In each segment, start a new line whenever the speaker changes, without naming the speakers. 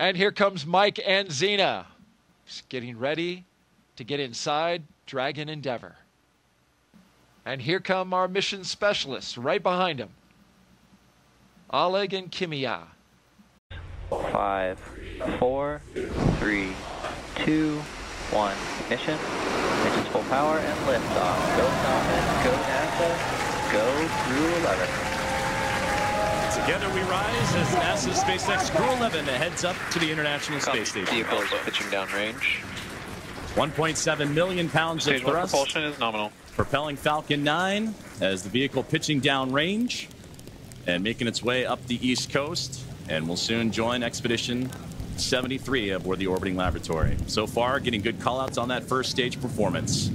And here comes Mike and Zena. Just getting ready to get inside Dragon Endeavour. And here come our mission specialists right behind them. Oleg and Kimiya.
Five, four, three, two, one. Mission. Mission's full power and liftoff. Go Falcon, go NASA, go Crew 11.
Together we rise as NASA's SpaceX Crew 11 heads up to the International Space Station.
Vehicle is pitching down range.
1.7 million pounds
Stage
of thrust.
propulsion is nominal.
propelling Falcon 9 as the vehicle pitching down range and making its way up the East Coast and will soon join Expedition 73 aboard the orbiting laboratory. So far, getting good callouts on that first stage performance.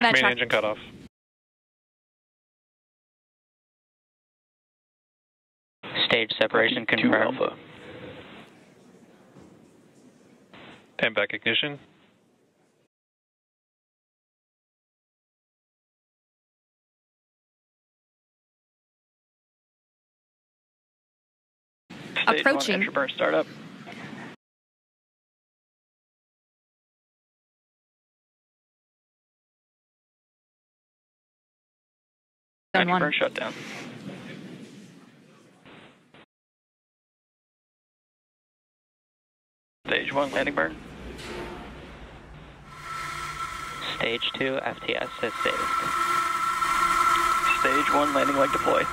Main
track-
engine cutoff.
Stage separation
Two
confirmed.
alpha. And back ignition. Stage
Approaching.
One, engine burn startup.
Zone
Engine
one.
burn shutdown. Stage one landing burn.
Stage 2 FTS has saved.
Stage one landing leg deploy.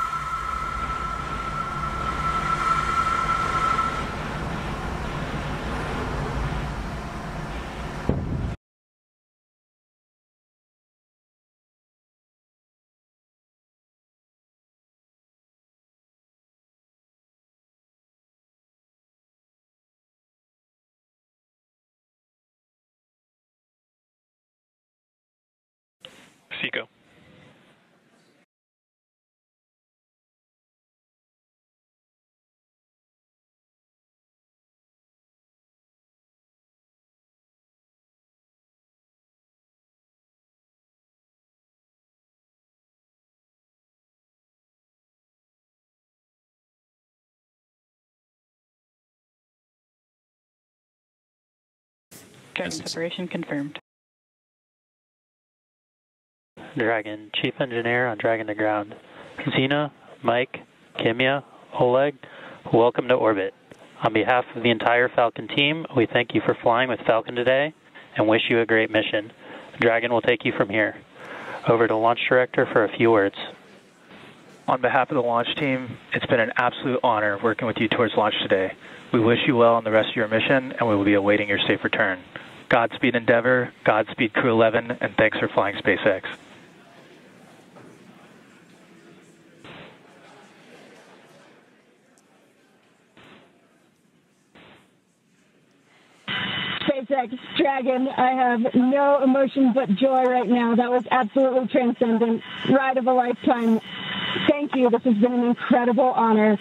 Seco.
Dragon
separation confirmed. Dragon, Chief Engineer on Dragon to Ground. Zena, Mike, Kimiya, Oleg, welcome to orbit. On behalf of the entire Falcon team, we thank you for flying with Falcon today and wish you a great mission. Dragon will take you from here. Over to Launch Director for a few words.
On behalf of the launch team, it's been an absolute honor working with you towards launch today. We wish you well on the rest of your mission, and we will be awaiting your safe return. Godspeed Endeavour, Godspeed Crew 11, and thanks for flying SpaceX.
SpaceX Dragon, I have no emotion but joy right now. That was absolutely transcendent. Ride of a lifetime. Thank you. This has been an incredible honor.